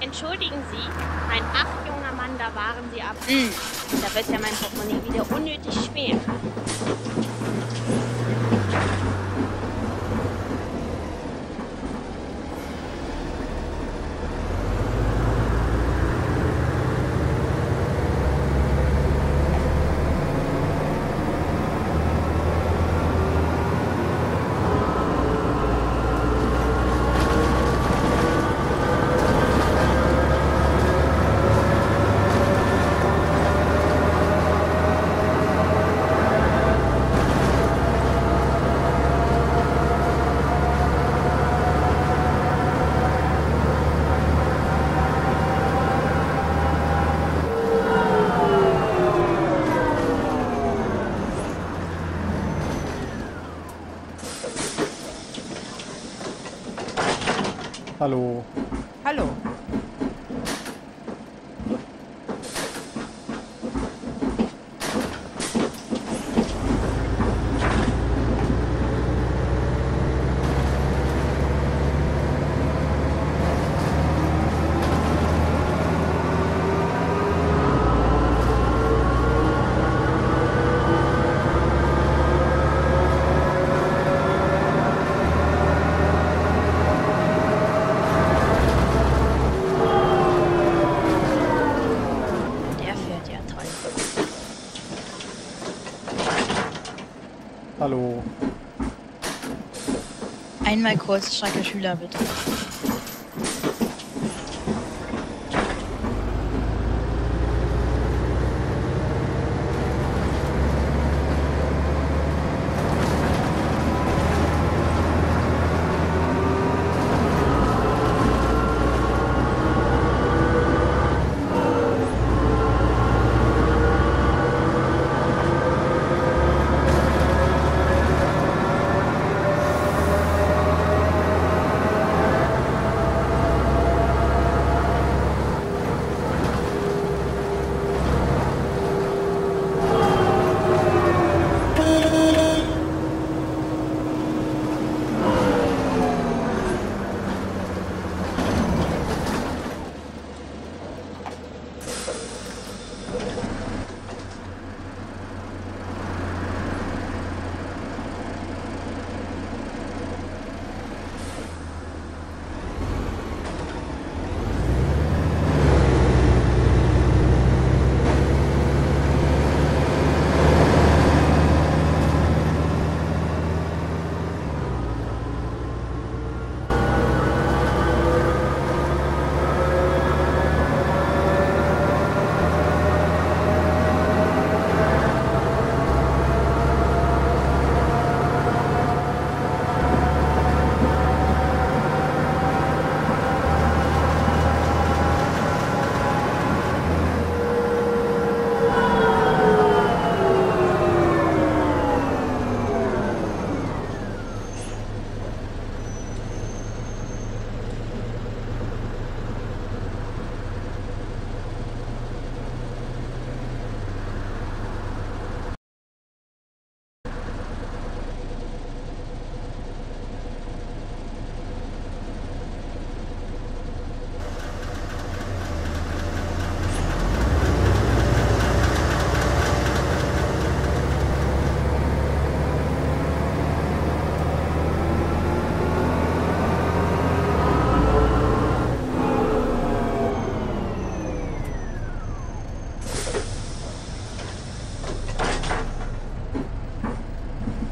Entschuldigen Sie, ein ach junger Mann, da waren Sie ab. Hm. Da wird ja mein Portemonnaie wieder unnötig schwer. Hallo. Hallo. Einmal kurz Strecke Schüler, bitte.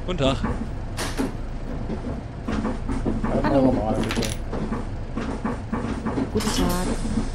Guten Tag. Bitte. Guten Tag.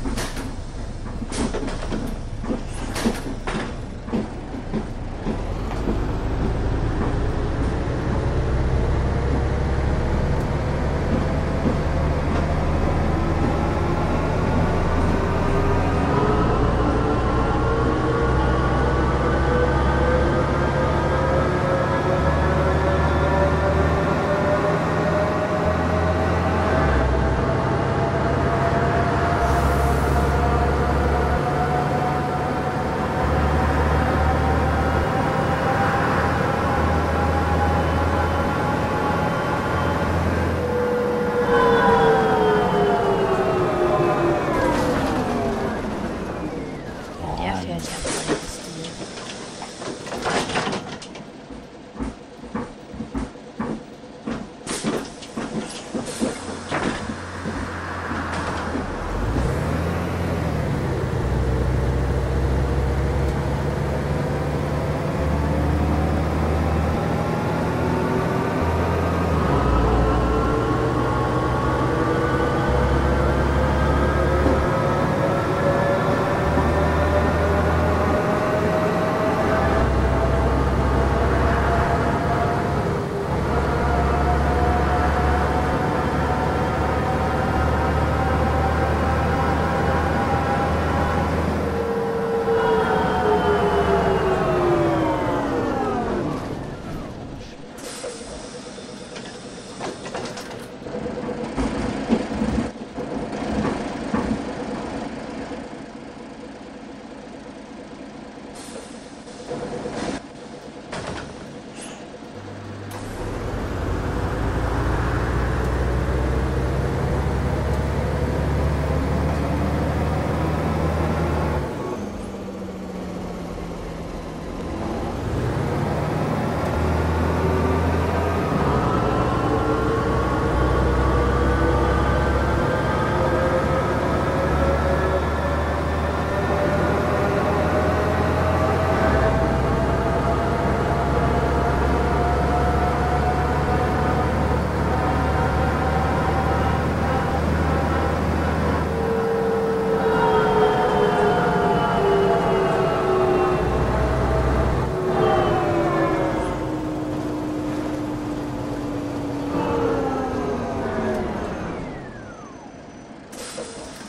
はい。